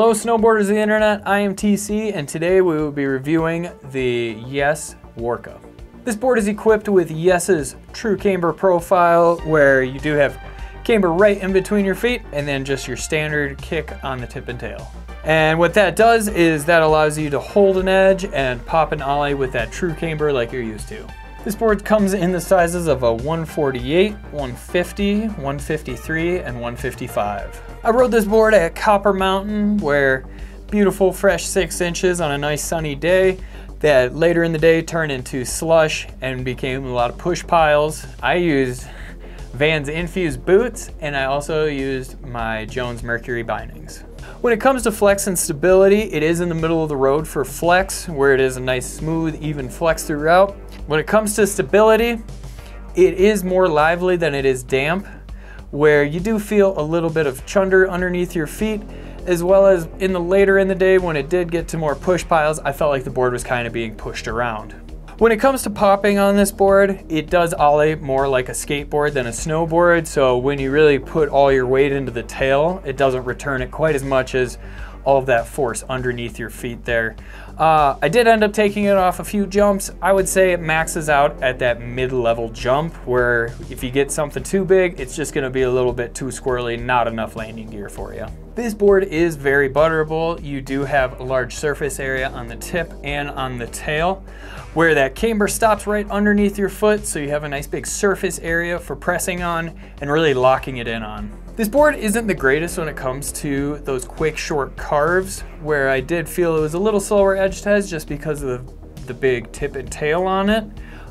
Hello snowboarders of the internet, I am TC and today we will be reviewing the Yes Warca. This board is equipped with Yes's true camber profile where you do have camber right in between your feet and then just your standard kick on the tip and tail. And what that does is that allows you to hold an edge and pop an ollie with that true camber like you're used to. This board comes in the sizes of a 148, 150, 153, and 155. I rode this board at Copper Mountain where beautiful fresh six inches on a nice sunny day that later in the day turned into slush and became a lot of push piles. I used Vans infused boots and I also used my Jones Mercury bindings. When it comes to flex and stability, it is in the middle of the road for flex, where it is a nice smooth, even flex throughout. When it comes to stability, it is more lively than it is damp, where you do feel a little bit of chunder underneath your feet, as well as in the later in the day when it did get to more push piles, I felt like the board was kind of being pushed around. When it comes to popping on this board, it does ollie more like a skateboard than a snowboard, so when you really put all your weight into the tail, it doesn't return it quite as much as all of that force underneath your feet there. Uh, I did end up taking it off a few jumps. I would say it maxes out at that mid-level jump where if you get something too big, it's just gonna be a little bit too squirrely, not enough landing gear for you. This board is very butterable. You do have a large surface area on the tip and on the tail where that camber stops right underneath your foot so you have a nice big surface area for pressing on and really locking it in on. This board isn't the greatest when it comes to those quick short carves where I did feel it was a little slower edge test just because of the, the big tip and tail on it.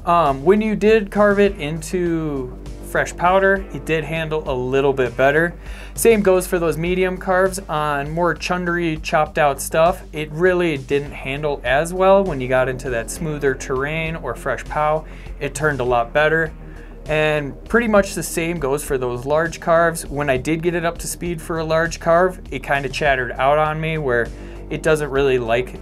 Um, when you did carve it into fresh powder, it did handle a little bit better. Same goes for those medium carves on more chundery chopped out stuff. It really didn't handle as well when you got into that smoother terrain or fresh pow. It turned a lot better. And pretty much the same goes for those large carves. When I did get it up to speed for a large carve, it kind of chattered out on me where it doesn't really like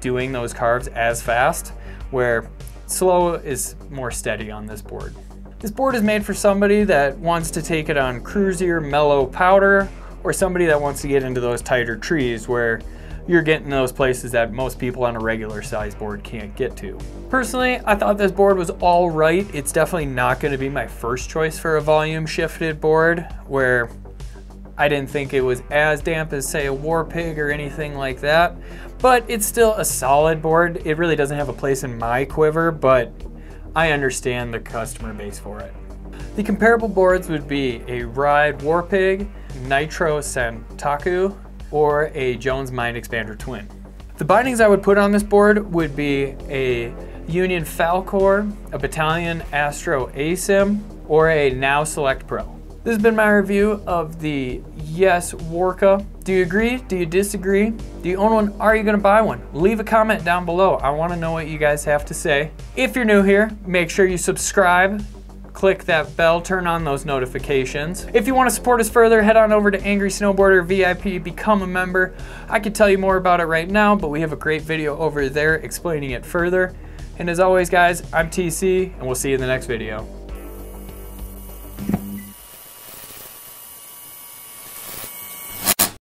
doing those carves as fast, where slow is more steady on this board. This board is made for somebody that wants to take it on cruisier, mellow powder, or somebody that wants to get into those tighter trees where you're getting those places that most people on a regular size board can't get to. Personally, I thought this board was all right. It's definitely not gonna be my first choice for a volume shifted board where I didn't think it was as damp as say a Warpig or anything like that, but it's still a solid board. It really doesn't have a place in my quiver, but I understand the customer base for it. The comparable boards would be a Ride Warpig, Nitro Santoku, or a Jones Mind Expander Twin. The bindings I would put on this board would be a Union Falcor, a Bataleon Astro Asym, or a Now Select Pro. This has been my review of the Yes Warca. Do you agree? Do you disagree? Do you own one? Are you gonna buy one? Leave a comment down below. I wanna know what you guys have to say. If you're new here, make sure you subscribe click that bell, turn on those notifications. If you want to support us further, head on over to Angry Snowboarder VIP, become a member. I could tell you more about it right now, but we have a great video over there explaining it further. And as always, guys, I'm TC, and we'll see you in the next video.